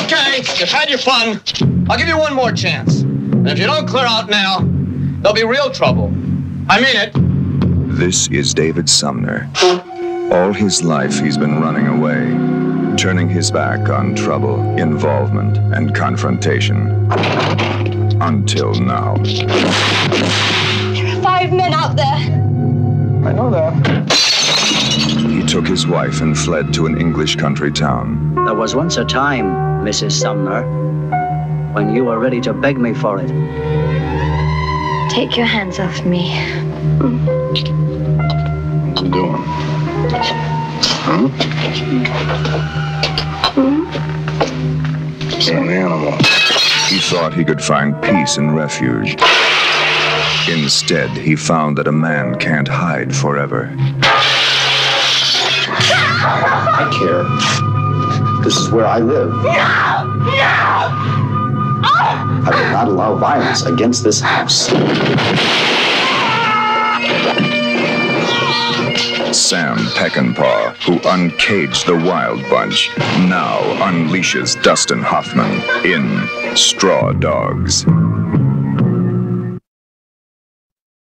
Okay, you've had your fun. I'll give you one more chance. And if you don't clear out now, there'll be real trouble. I mean it. This is David Sumner. All his life he's been running away, turning his back on trouble, involvement, and confrontation. Until now. His wife and fled to an English country town. There was once a time, Mrs. Sumner, when you were ready to beg me for it. Take your hands off me. What you doing? Huh? You're an animal. He thought he could find peace and refuge. Instead, he found that a man can't hide forever. Where I live. No, no. Oh! I will not allow violence against this house. Sam Peckinpah, who uncaged the Wild Bunch, now unleashes Dustin Hoffman in Straw Dogs.